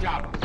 job.